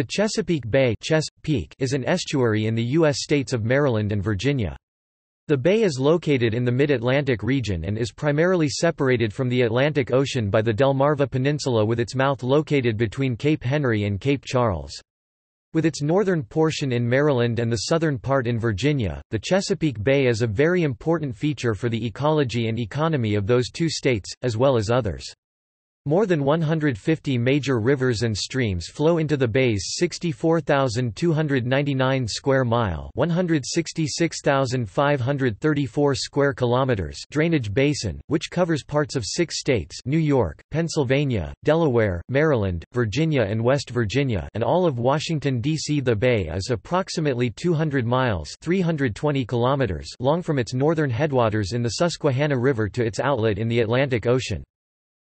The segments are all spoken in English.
The Chesapeake Bay Ches Peak is an estuary in the U.S. states of Maryland and Virginia. The bay is located in the mid-Atlantic region and is primarily separated from the Atlantic Ocean by the Delmarva Peninsula with its mouth located between Cape Henry and Cape Charles. With its northern portion in Maryland and the southern part in Virginia, the Chesapeake Bay is a very important feature for the ecology and economy of those two states, as well as others. More than 150 major rivers and streams flow into the bay's 64,299 square mile, 166,534 square kilometers drainage basin, which covers parts of 6 states: New York, Pennsylvania, Delaware, Maryland, Virginia, and West Virginia, and all of Washington D.C. The bay is approximately 200 miles, 320 kilometers long from its northern headwaters in the Susquehanna River to its outlet in the Atlantic Ocean.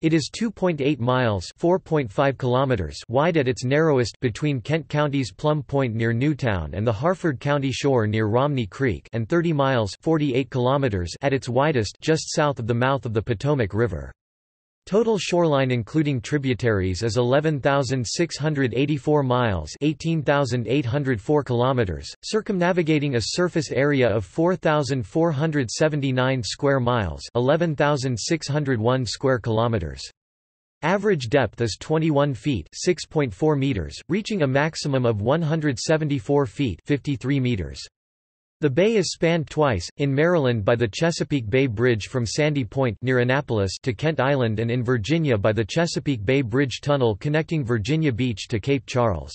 It is 2.8 miles (4.5 kilometers) wide at its narrowest between Kent County's Plum Point near Newtown and the Harford County shore near Romney Creek and 30 miles (48 kilometers) at its widest just south of the mouth of the Potomac River. Total shoreline including tributaries is 11,684 miles 18,804 kilometers, circumnavigating a surface area of 4,479 square miles 11,601 square kilometers. Average depth is 21 feet 6.4 meters, reaching a maximum of 174 feet 53 meters. The bay is spanned twice, in Maryland by the Chesapeake Bay Bridge from Sandy Point near Annapolis to Kent Island and in Virginia by the Chesapeake Bay Bridge Tunnel connecting Virginia Beach to Cape Charles.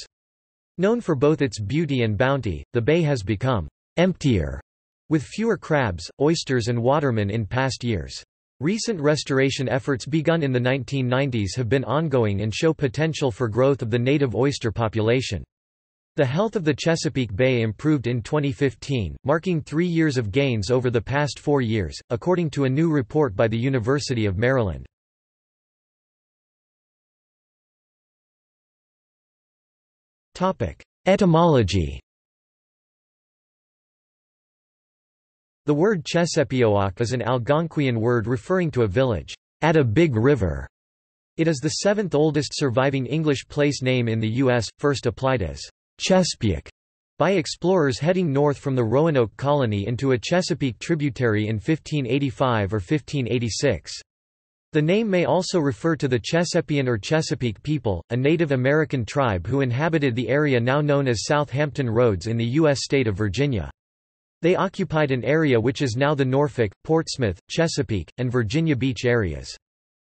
Known for both its beauty and bounty, the bay has become emptier, with fewer crabs, oysters and watermen in past years. Recent restoration efforts begun in the 1990s have been ongoing and show potential for growth of the native oyster population. The health of the Chesapeake Bay improved in 2015, marking three years of gains over the past four years, according to a new report by the University of Maryland. Etymology The word Chesepiooc is an Algonquian word referring to a village, at a big river. It is the seventh oldest surviving English place name in the U.S., first applied as Chesapeake by explorers heading north from the Roanoke colony into a Chesapeake tributary in 1585 or 1586. The name may also refer to the Chesepian or Chesapeake people, a Native American tribe who inhabited the area now known as Southampton Roads in the U.S. state of Virginia. They occupied an area which is now the Norfolk, Portsmouth, Chesapeake, and Virginia Beach areas.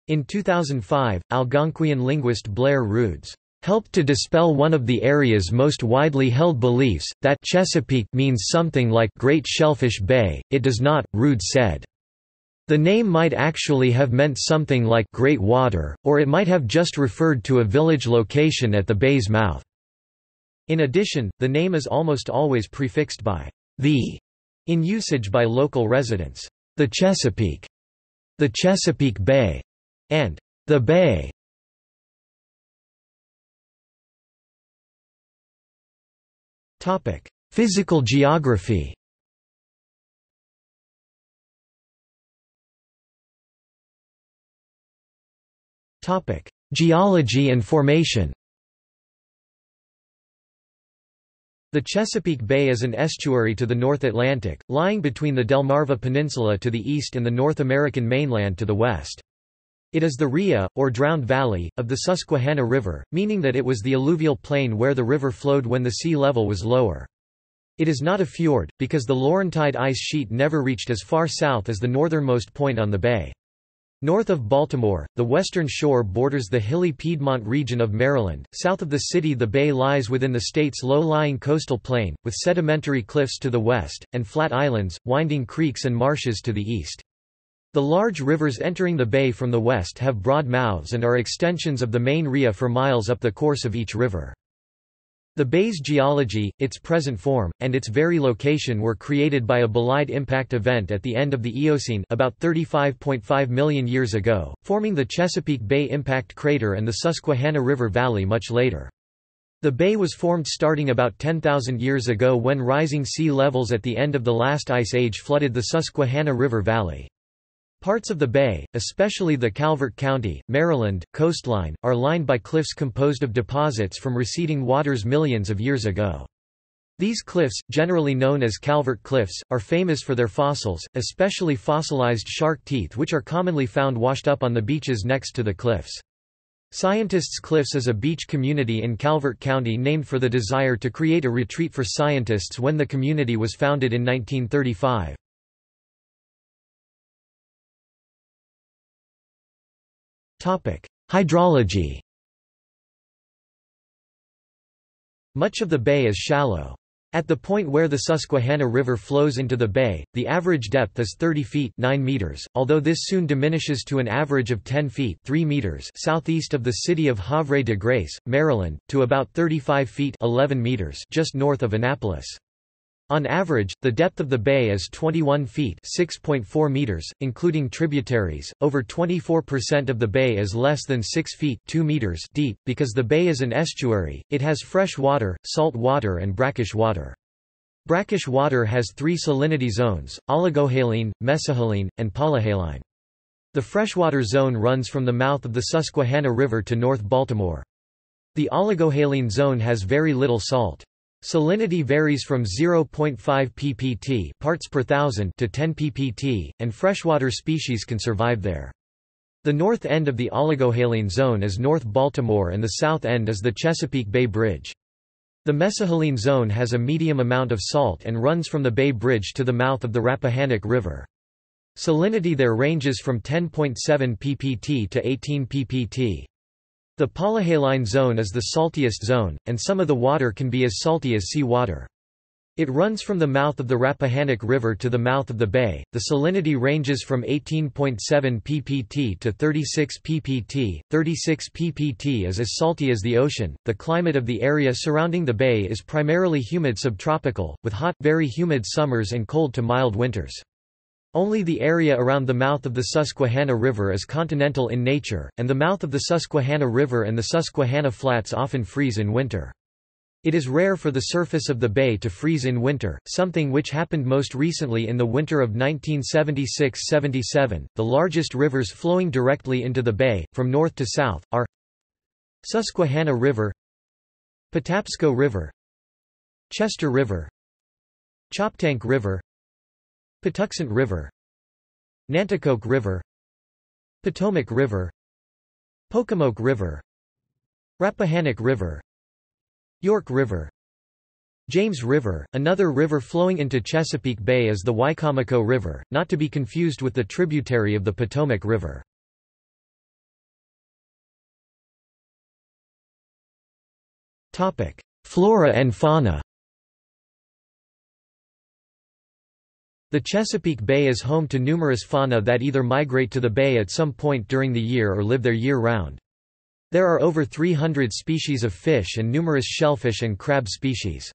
In 2005, Algonquian linguist Blair Rude helped to dispel one of the area's most widely held beliefs, that Chesapeake means something like Great Shellfish Bay. It does not, Rude said. The name might actually have meant something like Great Water, or it might have just referred to a village location at the bay's mouth. In addition, the name is almost always prefixed by the in usage by local residents. The Chesapeake, the Chesapeake Bay, and the Bay Physical geography. Geology and formation. The Chesapeake Bay is an estuary to the North Atlantic, lying between the Delmarva Peninsula to the east and the North American mainland to the west. It is the ria, or drowned valley, of the Susquehanna River, meaning that it was the alluvial plain where the river flowed when the sea level was lower. It is not a fjord, because the Laurentide ice sheet never reached as far south as the northernmost point on the bay. North of Baltimore, the western shore borders the hilly Piedmont region of Maryland. South of the city the bay lies within the state's low-lying coastal plain, with sedimentary cliffs to the west, and flat islands, winding creeks and marshes to the east. The large rivers entering the bay from the west have broad mouths and are extensions of the main ria for miles up the course of each river. The bay's geology, its present form, and its very location were created by a bolide impact event at the end of the Eocene about 35.5 million years ago, forming the Chesapeake Bay Impact Crater and the Susquehanna River Valley much later. The bay was formed starting about 10,000 years ago when rising sea levels at the end of the last ice age flooded the Susquehanna River Valley. Parts of the bay, especially the Calvert County, Maryland, coastline, are lined by cliffs composed of deposits from receding waters millions of years ago. These cliffs, generally known as Calvert Cliffs, are famous for their fossils, especially fossilized shark teeth which are commonly found washed up on the beaches next to the cliffs. Scientists Cliffs is a beach community in Calvert County named for the desire to create a retreat for scientists when the community was founded in 1935. Hydrology Much of the bay is shallow. At the point where the Susquehanna River flows into the bay, the average depth is 30 feet 9 meters, although this soon diminishes to an average of 10 feet 3 meters southeast of the city of Havre de Grace, Maryland, to about 35 feet 11 meters just north of Annapolis. On average, the depth of the bay is 21 feet (6.4 meters), including tributaries. Over 24% of the bay is less than 6 feet (2 meters) deep because the bay is an estuary. It has fresh water, salt water and brackish water. Brackish water has 3 salinity zones: oligohaline, mesohaline, and polyhaline. The freshwater zone runs from the mouth of the Susquehanna River to North Baltimore. The oligohaline zone has very little salt. Salinity varies from 0.5 ppt parts per thousand to 10 ppt, and freshwater species can survive there. The north end of the oligohaline zone is North Baltimore and the south end is the Chesapeake Bay Bridge. The mesohaline zone has a medium amount of salt and runs from the Bay Bridge to the mouth of the Rappahannock River. Salinity there ranges from 10.7 ppt to 18 ppt. The polyhaline zone is the saltiest zone, and some of the water can be as salty as sea water. It runs from the mouth of the Rappahannock River to the mouth of the bay. The salinity ranges from 18.7 ppt to 36 ppt. 36 ppt is as salty as the ocean. The climate of the area surrounding the bay is primarily humid subtropical, with hot, very humid summers and cold to mild winters. Only the area around the mouth of the Susquehanna River is continental in nature, and the mouth of the Susquehanna River and the Susquehanna Flats often freeze in winter. It is rare for the surface of the bay to freeze in winter, something which happened most recently in the winter of 1976–77. The largest rivers flowing directly into the bay, from north to south, are Susquehanna River Patapsco River Chester River Choptank River Patuxent River Nanticoke River Potomac River Pocomoke River Rappahannock River York River James River, another river flowing into Chesapeake Bay is the Wicomico River, not to be confused with the tributary of the Potomac River. Flora and fauna The Chesapeake Bay is home to numerous fauna that either migrate to the bay at some point during the year or live there year-round. There are over 300 species of fish and numerous shellfish and crab species.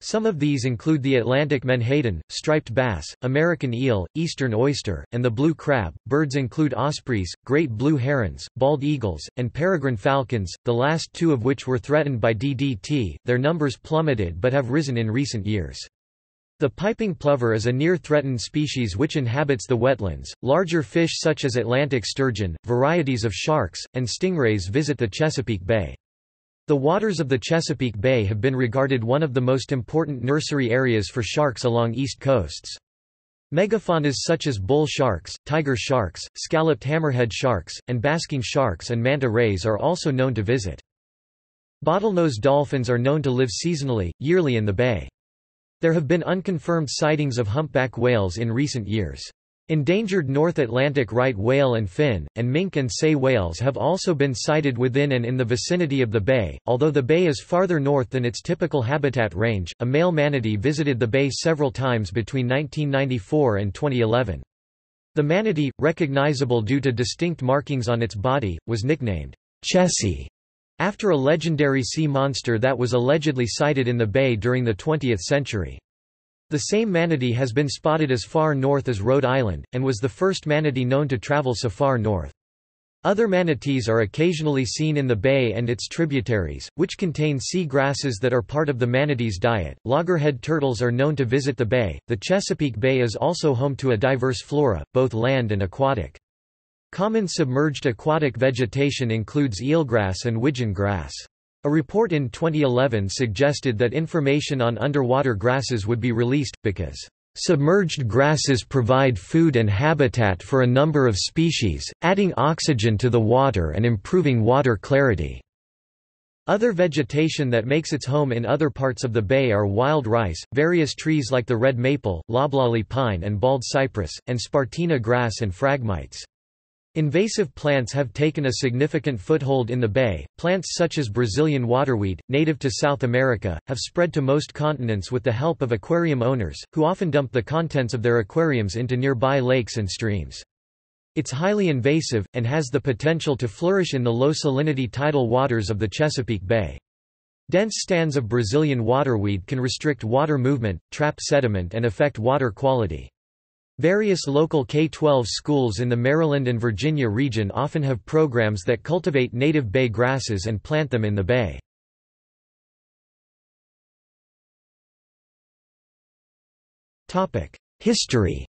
Some of these include the Atlantic menhaden, striped bass, American eel, eastern oyster, and the blue crab. Birds include ospreys, great blue herons, bald eagles, and peregrine falcons, the last two of which were threatened by DDT. Their numbers plummeted but have risen in recent years. The piping plover is a near-threatened species which inhabits the wetlands. Larger fish such as Atlantic sturgeon, varieties of sharks, and stingrays visit the Chesapeake Bay. The waters of the Chesapeake Bay have been regarded one of the most important nursery areas for sharks along east coasts. Megafaunas such as bull sharks, tiger sharks, scalloped hammerhead sharks, and basking sharks and manta rays are also known to visit. Bottlenose dolphins are known to live seasonally, yearly in the bay. There have been unconfirmed sightings of humpback whales in recent years. Endangered North Atlantic right whale and fin, and minke and sei whales have also been sighted within and in the vicinity of the bay. Although the bay is farther north than its typical habitat range, a male manatee visited the bay several times between 1994 and 2011. The manatee, recognizable due to distinct markings on its body, was nicknamed Chessie after a legendary sea monster that was allegedly sighted in the bay during the 20th century. The same manatee has been spotted as far north as Rhode Island, and was the first manatee known to travel so far north. Other manatees are occasionally seen in the bay and its tributaries, which contain sea grasses that are part of the manatee's diet. Loggerhead turtles are known to visit the bay. The Chesapeake Bay is also home to a diverse flora, both land and aquatic. Common submerged aquatic vegetation includes eelgrass and widgeon grass. A report in 2011 suggested that information on underwater grasses would be released, because Submerged grasses provide food and habitat for a number of species, adding oxygen to the water and improving water clarity. Other vegetation that makes its home in other parts of the bay are wild rice, various trees like the red maple, loblolly pine and bald cypress, and spartina grass and phragmites. Invasive plants have taken a significant foothold in the bay. Plants such as Brazilian waterweed, native to South America, have spread to most continents with the help of aquarium owners, who often dump the contents of their aquariums into nearby lakes and streams. It's highly invasive, and has the potential to flourish in the low salinity tidal waters of the Chesapeake Bay. Dense stands of Brazilian waterweed can restrict water movement, trap sediment and affect water quality. Various local K-12 schools in the Maryland and Virginia region often have programs that cultivate native bay grasses and plant them in the bay. History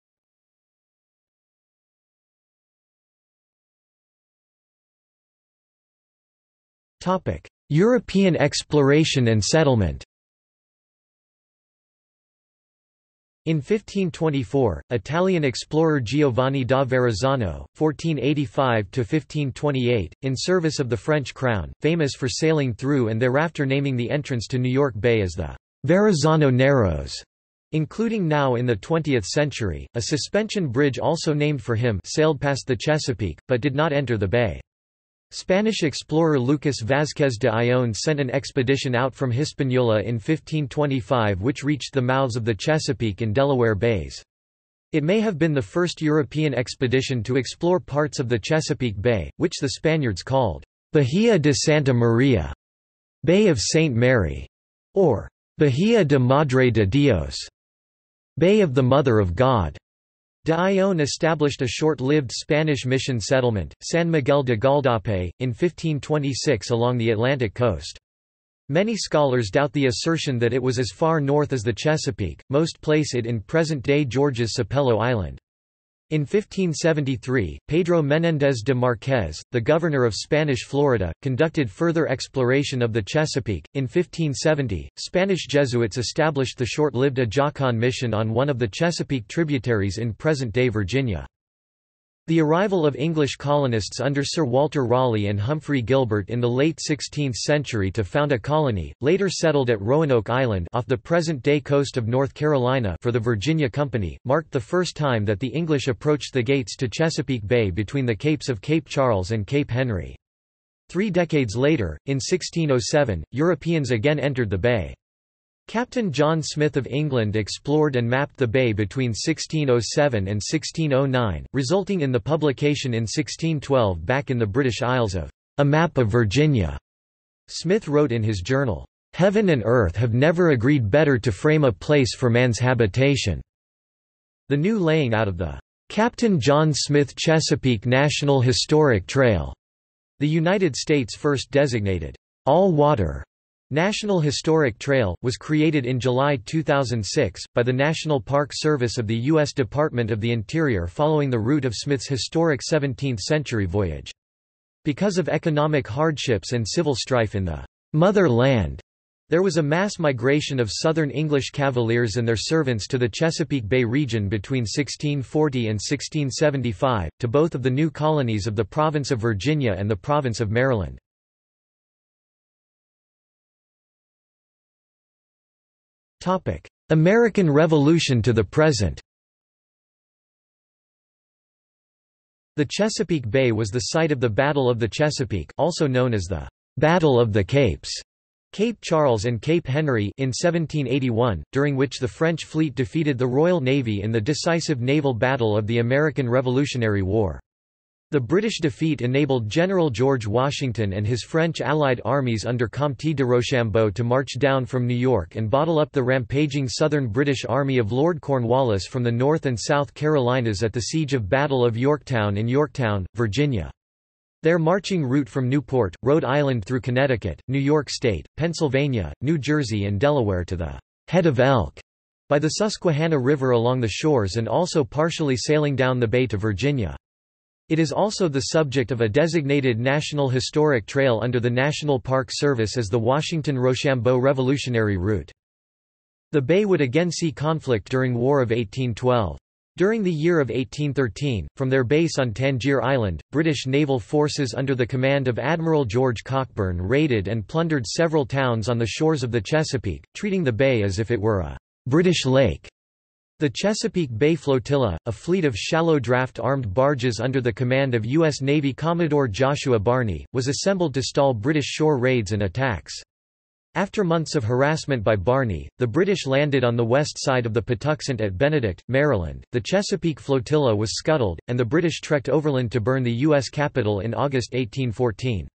European exploration and settlement In 1524, Italian explorer Giovanni da Verrazzano, 1485–1528, in service of the French crown, famous for sailing through and thereafter naming the entrance to New York Bay as the Verrazzano Narrows, including now in the 20th century, a suspension bridge also named for him sailed past the Chesapeake, but did not enter the bay. Spanish explorer Lucas Vázquez de Ayllón sent an expedition out from Hispaniola in 1525 which reached the mouths of the Chesapeake and Delaware Bays. It may have been the first European expedition to explore parts of the Chesapeake Bay, which the Spaniards called Bahia de Santa Maria, Bay of St. Mary, or Bahia de Madre de Dios, Bay of the Mother of God. De Ayllón established a short-lived Spanish mission settlement, San Miguel de Gualdape, in 1526 along the Atlantic coast. Many scholars doubt the assertion that it was as far north as the Chesapeake, most place it in present-day Georgia's Sapelo Island. In 1573, Pedro Menéndez de Marquez, the governor of Spanish Florida, conducted further exploration of the Chesapeake. In 1570, Spanish Jesuits established the short-lived Ajacan mission on one of the Chesapeake tributaries in present-day Virginia. The arrival of English colonists under Sir Walter Raleigh and Humphrey Gilbert in the late 16th century to found a colony, later settled at Roanoke Island off the present-day coast of North Carolina for the Virginia Company, marked the first time that the English approached the gates to Chesapeake Bay between the capes of Cape Charles and Cape Henry. Three decades later, in 1607, Europeans again entered the bay. Captain John Smith of England explored and mapped the bay between 1607 and 1609, resulting in the publication in 1612 back in the British Isles of A Map of Virginia. Smith wrote in his journal, "...heaven and earth have never agreed better to frame a place for man's habitation." The new laying out of the Captain John Smith Chesapeake National Historic Trail, the United States' first designated all-water National Historic Trail, was created in July 2006, by the National Park Service of the U.S. Department of the Interior following the route of Smith's historic 17th-century voyage. Because of economic hardships and civil strife in the «mother land», there was a mass migration of southern English cavaliers and their servants to the Chesapeake Bay region between 1640 and 1675, to both of the new colonies of the province of Virginia and the province of Maryland. American Revolution to the present. The Chesapeake Bay was the site of the Battle of the Chesapeake also known as the Battle of the Capes, Cape Charles and Cape Henry in 1781, during which the French fleet defeated the Royal Navy in the decisive naval battle of the American Revolutionary War. The British defeat enabled General George Washington and his French allied armies under Comte de Rochambeau to march down from New York and bottle up the rampaging southern British army of Lord Cornwallis from the North and South Carolinas at the Siege of Battle of Yorktown in Yorktown, Virginia. Their marching route from Newport, Rhode Island through Connecticut, New York State, Pennsylvania, New Jersey and Delaware to the head of Elk by the Susquehanna River along the shores and also partially sailing down the bay to Virginia. It is also the subject of a designated National Historic Trail under the National Park Service as the Washington-Rochambeau Revolutionary Route. The bay would again see conflict during War of 1812. During the year of 1813, from their base on Tangier Island, British naval forces under the command of Admiral George Cockburn raided and plundered several towns on the shores of the Chesapeake, treating the bay as if it were a British lake. The Chesapeake Bay Flotilla, a fleet of shallow draft armed barges under the command of U.S. Navy Commodore Joshua Barney, was assembled to stall British shore raids and attacks. After months of harassment by Barney, the British landed on the west side of the Patuxent at Benedict, Maryland. The Chesapeake flotilla was scuttled, and the British trekked overland to burn the U.S. capital in August 1814.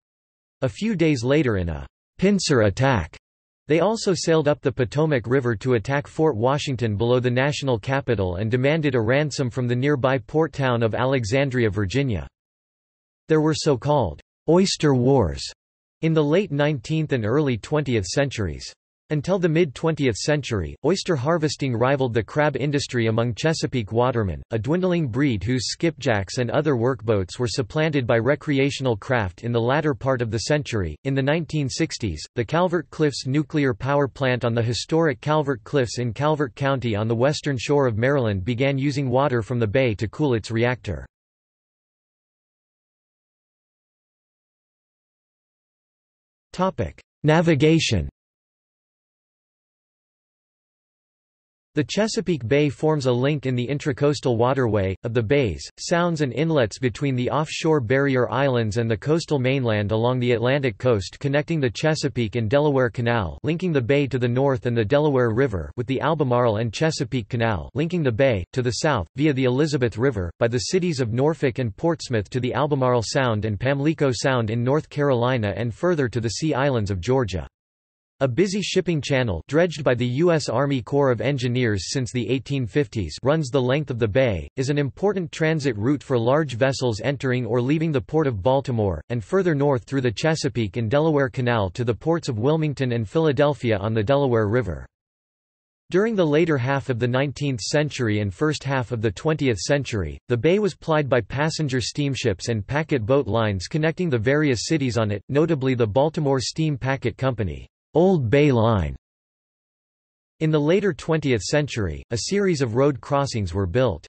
A few days later in a pincer attack, they also sailed up the Potomac River to attack Fort Washington below the national capital and demanded a ransom from the nearby port town of Alexandria, Virginia. There were so-called oyster wars in the late 19th and early 20th centuries. Until the mid-20th century, oyster harvesting rivaled the crab industry among Chesapeake watermen, a dwindling breed whose skipjacks and other workboats were supplanted by recreational craft in the latter part of the century. In the 1960s, the Calvert Cliffs nuclear power plant on the historic Calvert Cliffs in Calvert County on the western shore of Maryland began using water from the bay to cool its reactor. Navigation The Chesapeake Bay forms a link in the intracoastal waterway, of the bays, sounds and inlets between the offshore barrier islands and the coastal mainland along the Atlantic coast connecting the Chesapeake and Delaware Canal linking the bay to the north and the Delaware River with the Albemarle and Chesapeake Canal linking the bay, to the south, via the Elizabeth River, by the cities of Norfolk and Portsmouth to the Albemarle Sound and Pamlico Sound in North Carolina and further to the Sea Islands of Georgia. A busy shipping channel dredged by the U.S. Army Corps of Engineers since the 1850s runs the length of the bay, is an important transit route for large vessels entering or leaving the Port of Baltimore, and further north through the Chesapeake and Delaware Canal to the ports of Wilmington and Philadelphia on the Delaware River. During the later half of the 19th century and first half of the 20th century, the bay was plied by passenger steamships and packet boat lines connecting the various cities on it, notably the Baltimore Steam Packet Company. Old Bay Line. In the later 20th century, a series of road crossings were built.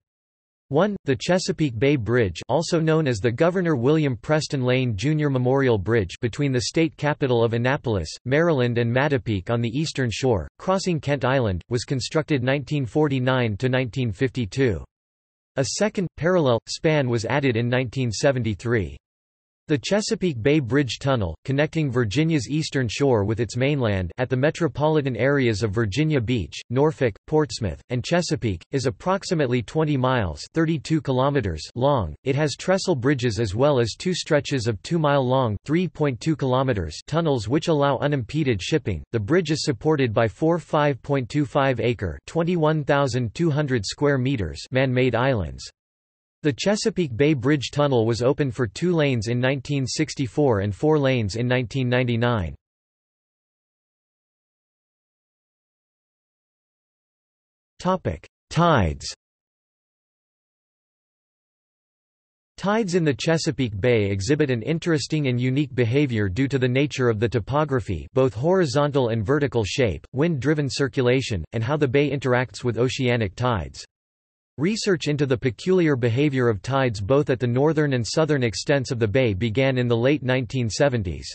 1. The Chesapeake Bay Bridge also known as the Governor William Preston Lane Jr. Memorial Bridge between the state capital of Annapolis, Maryland and Matapeake on the eastern shore, crossing Kent Island, was constructed 1949–1952. A second, parallel, span was added in 1973. The Chesapeake Bay Bridge Tunnel, connecting Virginia's eastern shore with its mainland at the metropolitan areas of Virginia Beach, Norfolk, Portsmouth, and Chesapeake, is approximately 20 miles 32 kilometers long. It has trestle bridges as well as two stretches of 2-mile-long 3.2 kilometers tunnels which allow unimpeded shipping. The bridge is supported by four 5.25-acre (21,200 square meters) man-made islands. The Chesapeake Bay Bridge Tunnel was opened for two lanes in 1964 and four lanes in 1999. Tides Tides in the Chesapeake Bay exhibit an interesting and unique behavior due to the nature of the topography both horizontal and vertical shape, wind-driven circulation, and how the bay interacts with oceanic tides. Research into the peculiar behavior of tides both at the northern and southern extents of the bay began in the late 1970s.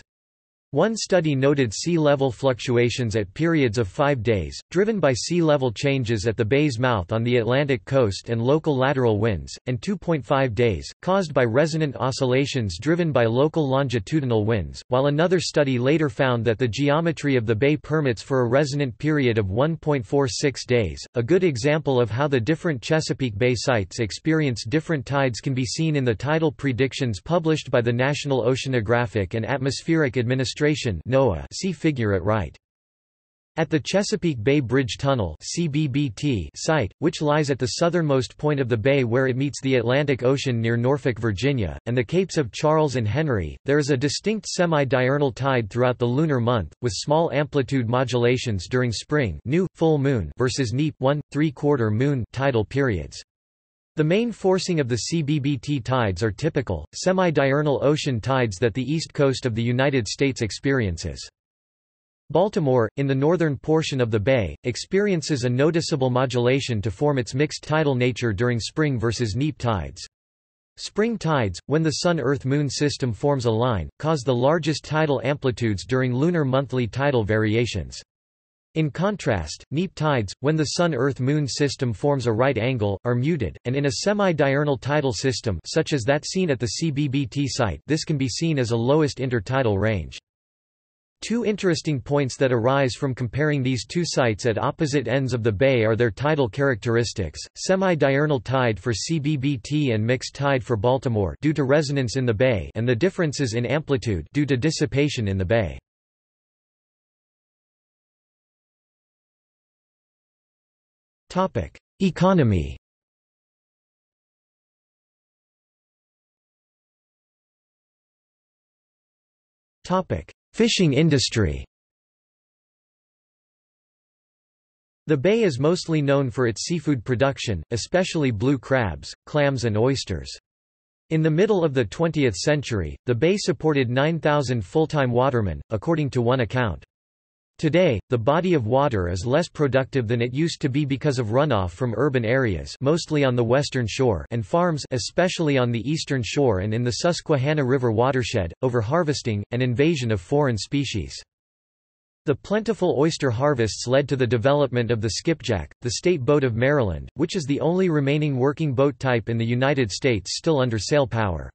One study noted sea level fluctuations at periods of five days, driven by sea level changes at the bay's mouth on the Atlantic coast and local lateral winds, and 2.5 days, caused by resonant oscillations driven by local longitudinal winds, while another study later found that the geometry of the bay permits for a resonant period of 1.46 days. A good example of how the different Chesapeake Bay sites experience different tides can be seen in the tidal predictions published by the National Oceanographic and Atmospheric Administration NOAA see figure at right. At the Chesapeake Bay Bridge Tunnel CBBT site, which lies at the southernmost point of the bay where it meets the Atlantic Ocean near Norfolk, Virginia, and the Capes of Charles and Henry, there is a distinct semi-diurnal tide throughout the lunar month, with small amplitude modulations during spring new, full moon versus neap 1, 3-quarter moon tidal periods. The main forcing of the CBBT tides are typical, semi-diurnal ocean tides that the east coast of the United States experiences. Baltimore, in the northern portion of the bay, experiences a noticeable modulation to form its mixed tidal nature during spring versus neap tides. Spring tides, when the Sun-Earth-Moon system forms a line, cause the largest tidal amplitudes during lunar monthly tidal variations. In contrast, neap tides, when the Sun-Earth-Moon system forms a right angle, are muted, and in a semi-diurnal tidal system such as that seen at the CBBT site this can be seen as a lowest intertidal range. Two interesting points that arise from comparing these two sites at opposite ends of the bay are their tidal characteristics, semi-diurnal tide for CBBT and mixed tide for Baltimore due to resonance in the bay and the differences in amplitude due to dissipation in the bay. Economy Topic: Fishing industry The bay is mostly known for its seafood production, especially blue crabs, clams and oysters. In the middle of the 20th century, the bay supported 9,000 full-time watermen, according to one account. Today, the body of water is less productive than it used to be because of runoff from urban areas mostly on the western shore and farms especially on the eastern shore and in the Susquehanna River watershed, overharvesting, and invasion of foreign species. The plentiful oyster harvests led to the development of the skipjack, the state boat of Maryland, which is the only remaining working boat type in the United States still under sail power.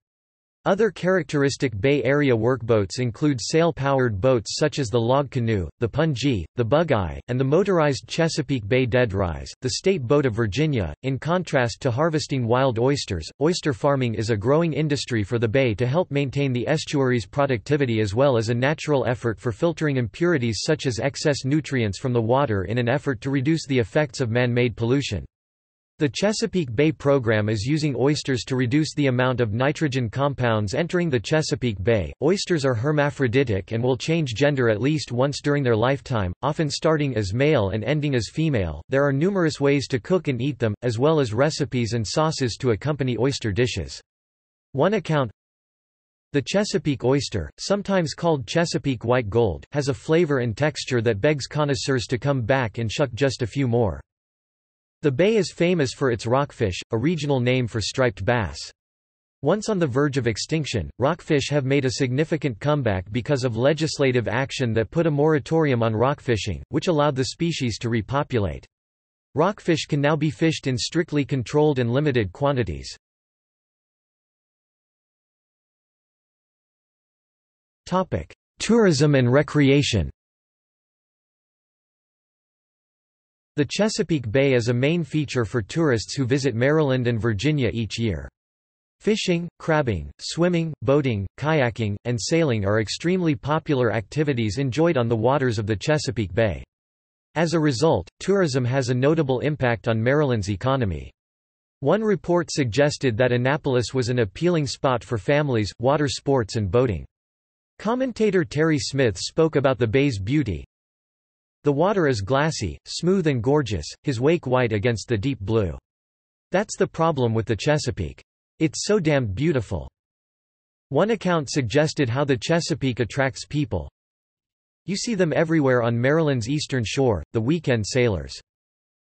Other characteristic Bay Area workboats include sail-powered boats such as the log canoe, the pungy, the bugeye, and the motorized Chesapeake Bay Deadrise, the state boat of Virginia. In contrast to harvesting wild oysters, oyster farming is a growing industry for the bay to help maintain the estuary's productivity as well as a natural effort for filtering impurities such as excess nutrients from the water in an effort to reduce the effects of man-made pollution. The Chesapeake Bay program is using oysters to reduce the amount of nitrogen compounds entering the Chesapeake Bay. Oysters are hermaphroditic and will change gender at least once during their lifetime, often starting as male and ending as female. There are numerous ways to cook and eat them, as well as recipes and sauces to accompany oyster dishes. One account the Chesapeake oyster, sometimes called Chesapeake white gold, has a flavor and texture that begs connoisseurs to come back and shuck just a few more. The bay is famous for its rockfish, a regional name for striped bass. Once on the verge of extinction, rockfish have made a significant comeback because of legislative action that put a moratorium on rockfishing, which allowed the species to repopulate. Rockfish can now be fished in strictly controlled and limited quantities. Tourism and recreation The Chesapeake Bay is a main feature for tourists who visit Maryland and Virginia each year. Fishing, crabbing, swimming, boating, kayaking, and sailing are extremely popular activities enjoyed on the waters of the Chesapeake Bay. As a result, tourism has a notable impact on Maryland's economy. One report suggested that Annapolis was an appealing spot for families, water sports and boating. Commentator Terry Smith spoke about the bay's beauty, the water is glassy, smooth and gorgeous, his wake white against the deep blue. That's the problem with the Chesapeake. It's so damned beautiful. One account suggested how the Chesapeake attracts people. You see them everywhere on Maryland's eastern shore, the weekend sailors.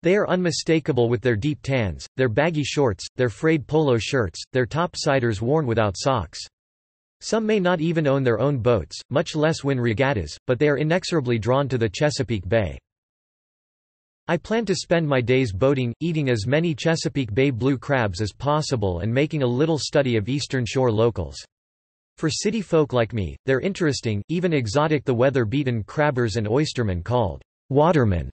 They are unmistakable with their deep tans, their baggy shorts, their frayed polo shirts, their top-siders worn without socks. Some may not even own their own boats, much less win regattas, but they are inexorably drawn to the Chesapeake Bay. I plan to spend my days boating, eating as many Chesapeake Bay blue crabs as possible and making a little study of Eastern Shore locals. For city folk like me, they're interesting, even exotic the weather-beaten crabbers and oystermen called watermen,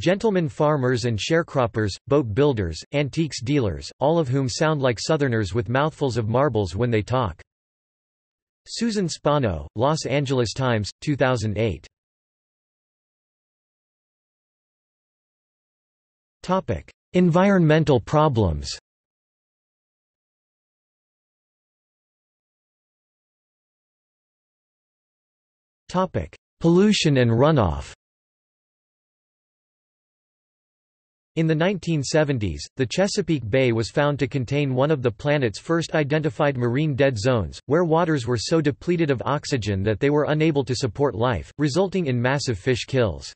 gentlemen farmers and sharecroppers, boat builders, antiques dealers, all of whom sound like southerners with mouthfuls of marbles when they talk. Susan Spano, Los Angeles Times, 2008. Topic: Environmental problems. Topic: Pollution and runoff. In the 1970s, the Chesapeake Bay was found to contain one of the planet's first identified marine dead zones, where waters were so depleted of oxygen that they were unable to support life, resulting in massive fish kills.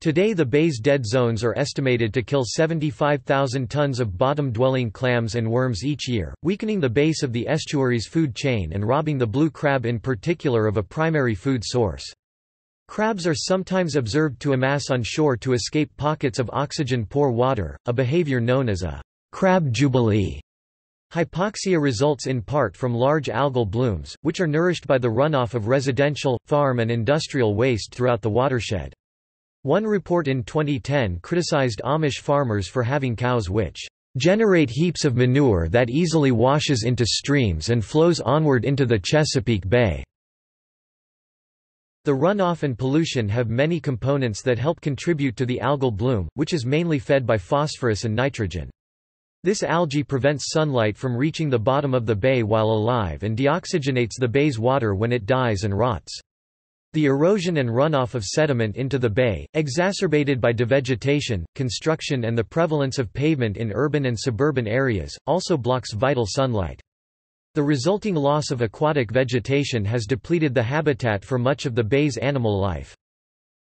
Today the bay's dead zones are estimated to kill 75,000 tons of bottom-dwelling clams and worms each year, weakening the base of the estuary's food chain and robbing the blue crab in particular of a primary food source. Crabs are sometimes observed to amass on shore to escape pockets of oxygen-poor water, a behavior known as a crab jubilee. Hypoxia results in part from large algal blooms, which are nourished by the runoff of residential, farm and industrial waste throughout the watershed. One report in 2010 criticized Amish farmers for having cows which generate heaps of manure that easily washes into streams and flows onward into the Chesapeake Bay. The runoff and pollution have many components that help contribute to the algal bloom, which is mainly fed by phosphorus and nitrogen. This algae prevents sunlight from reaching the bottom of the bay while alive and deoxygenates the bay's water when it dies and rots. The erosion and runoff of sediment into the bay, exacerbated by devegetation, construction and the prevalence of pavement in urban and suburban areas, also blocks vital sunlight. The resulting loss of aquatic vegetation has depleted the habitat for much of the bay's animal life.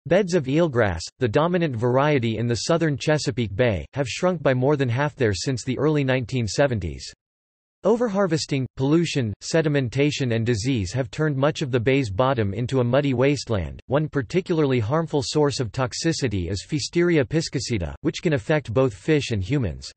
Beds of eelgrass, the dominant variety in the southern Chesapeake Bay, have shrunk by more than half there since the early 1970s. Overharvesting, pollution, sedimentation and disease have turned much of the bay's bottom into a muddy wasteland. One particularly harmful source of toxicity is Pfiesteria piscicida, which can affect both fish and humans.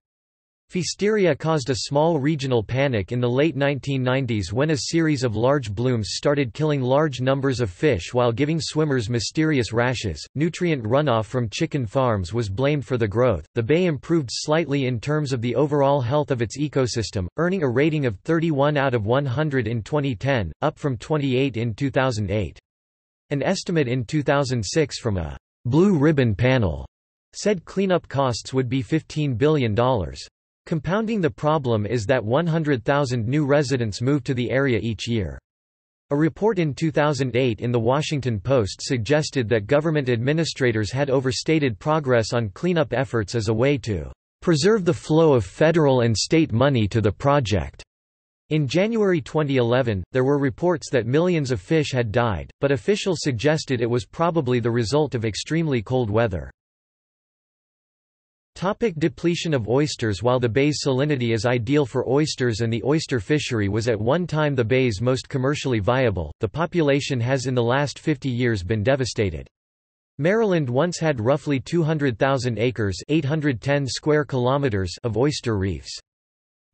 Pfiesteria caused a small regional panic in the late 1990s when a series of large blooms started killing large numbers of fish while giving swimmers mysterious rashes. Nutrient runoff from chicken farms was blamed for the growth. The bay improved slightly in terms of the overall health of its ecosystem, earning a rating of 31 out of 100 in 2010, up from 28 in 2008. An estimate in 2006 from a blue ribbon panel said cleanup costs would be $15 billion. Compounding the problem is that 100,000 new residents move to the area each year. A report in 2008 in The Washington Post suggested that government administrators had overstated progress on cleanup efforts as a way to preserve the flow of federal and state money to the project. In January 2011, there were reports that millions of fish had died, but officials suggested it was probably the result of extremely cold weather. Topic depletion of oysters While the bay's salinity is ideal for oysters and the oyster fishery was at one time the bay's most commercially viable, the population has in the last 50 years been devastated. Maryland once had roughly 200,000 acres 810 square kilometers of oyster reefs.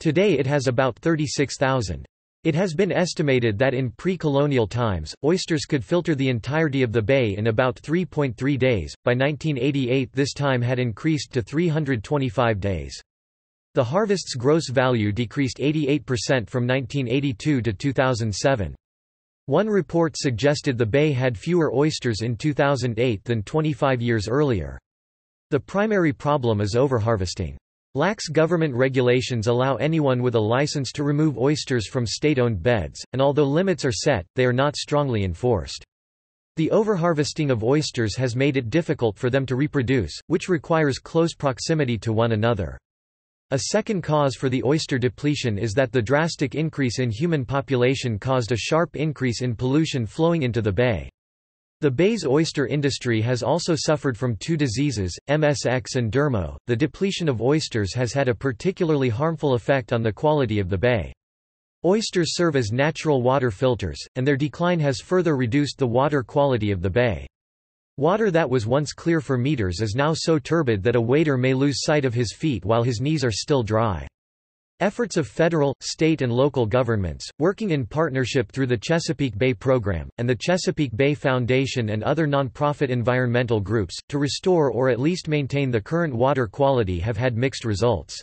Today it has about 36,000. It has been estimated that in pre-colonial times, oysters could filter the entirety of the bay in about 3.3 days. By 1988 this time had increased to 325 days. The harvest's gross value decreased 88% from 1982 to 2007. One report suggested the bay had fewer oysters in 2008 than 25 years earlier. The primary problem is overharvesting. Lax government regulations allow anyone with a license to remove oysters from state-owned beds, and although limits are set, they are not strongly enforced. The overharvesting of oysters has made it difficult for them to reproduce, which requires close proximity to one another. A second cause for the oyster depletion is that the drastic increase in human population caused a sharp increase in pollution flowing into the bay. The bay's oyster industry has also suffered from two diseases, MSX and dermo. The depletion of oysters has had a particularly harmful effect on the quality of the bay. Oysters serve as natural water filters, and their decline has further reduced the water quality of the bay. Water that was once clear for meters is now so turbid that a wader may lose sight of his feet while his knees are still dry. Efforts of federal, state and local governments, working in partnership through the Chesapeake Bay Program, and the Chesapeake Bay Foundation and other nonprofit environmental groups, to restore or at least maintain the current water quality have had mixed results.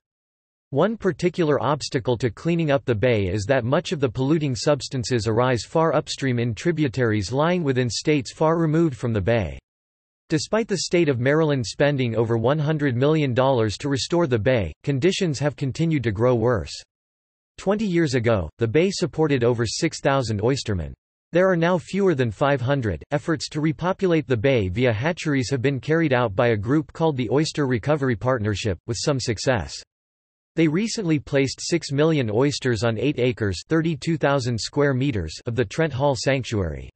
One particular obstacle to cleaning up the bay is that much of the polluting substances arise far upstream in tributaries lying within states far removed from the bay. Despite the state of Maryland spending over $100 million to restore the bay, conditions have continued to grow worse. Twenty years ago, the bay supported over 6,000 oystermen. There are now fewer than 500. Efforts to repopulate the bay via hatcheries have been carried out by a group called the Oyster Recovery Partnership, with some success. They recently placed 6 million oysters on 8 acres 32,000 square meters of the Trent Hall Sanctuary.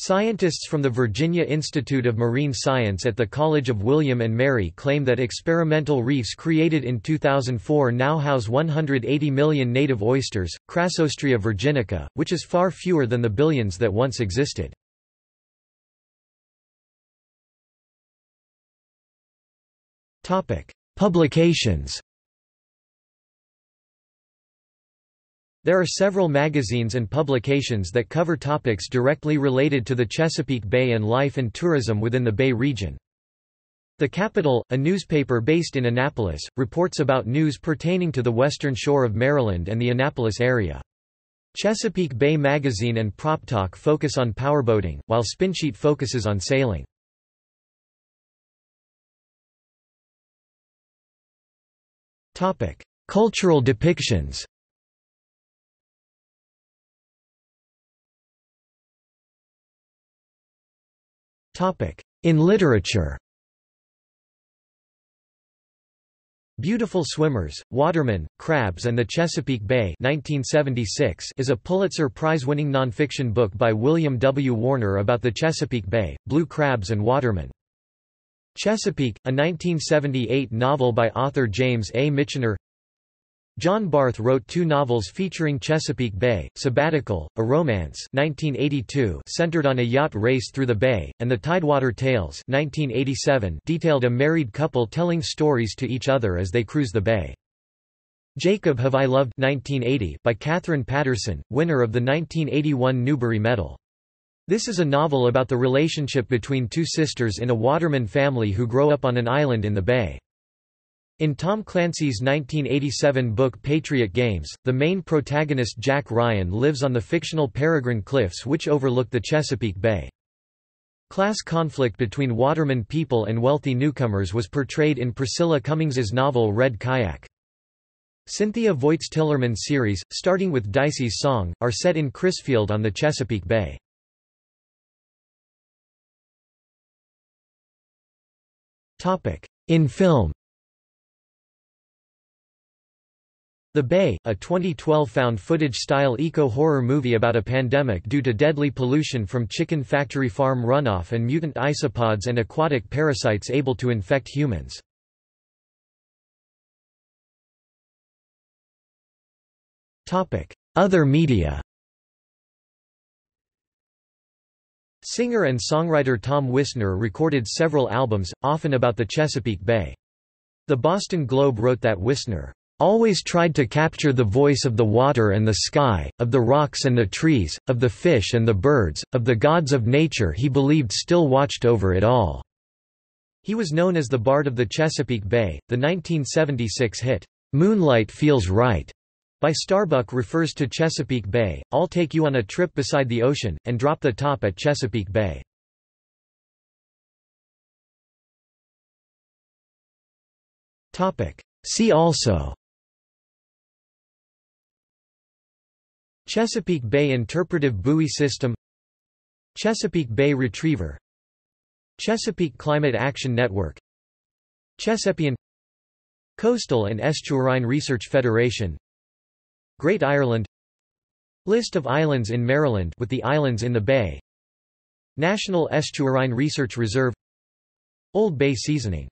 Scientists from the Virginia Institute of Marine Science at the College of William and Mary claim that experimental reefs created in 2004 now house 180 million native oysters, Crassostrea virginica, which is far fewer than the billions that once existed. Publications There are several magazines and publications that cover topics directly related to the Chesapeake Bay and life and tourism within the Bay region. The Capital, a newspaper based in Annapolis, reports about news pertaining to the western shore of Maryland and the Annapolis area. Chesapeake Bay Magazine and Prop Talk focus on powerboating, while Spinsheet focuses on sailing. Cultural depictions In literature Beautiful Swimmers, Watermen, Crabs and the Chesapeake Bay 1976 is a Pulitzer Prize-winning nonfiction book by William W. Warner about the Chesapeake Bay, blue crabs and watermen. Chesapeake, a 1978 novel by author James A. Michener John Barth wrote two novels featuring Chesapeake Bay, Sabbatical, a romance 1982 centered on a yacht race through the bay, and The Tidewater Tales 1987 detailed a married couple telling stories to each other as they cruise the bay. Jacob Have I Loved 1980 by Katherine Paterson, winner of the 1981 Newbery Medal. This is a novel about the relationship between two sisters in a waterman family who grow up on an island in the bay. In Tom Clancy's 1987 book Patriot Games, the main protagonist Jack Ryan lives on the fictional Peregrine Cliffs which overlook the Chesapeake Bay. Class conflict between waterman people and wealthy newcomers was portrayed in Priscilla Cummings's novel Red Kayak. Cynthia Voigt's Tillerman series, starting with Dicey's Song, are set in Crisfield on the Chesapeake Bay. In film The Bay, a 2012 found-footage-style eco-horror movie about a pandemic due to deadly pollution from chicken factory farm runoff and mutant isopods and aquatic parasites able to infect humans. Other media Singer and songwriter Tom Wisner recorded several albums, often about the Chesapeake Bay. The Boston Globe wrote that Wisner always tried to capture the voice of the water and the sky, of the rocks and the trees, of the fish and the birds, of the gods of nature he believed still watched over it all." He was known as the Bard of the Chesapeake Bay. The 1976 hit, "'Moonlight Feels Right' by Starbuck refers to Chesapeake Bay, I'll take you on a trip beside the ocean, and drop the top at Chesapeake Bay. See also Chesapeake Bay Interpretive Buoy System Chesapeake Bay Retriever Chesapeake Climate Action Network Chesapean Coastal and Estuarine Research Federation Great Ireland List of islands in Maryland with the islands in the bay National Estuarine Research Reserve Old Bay Seasoning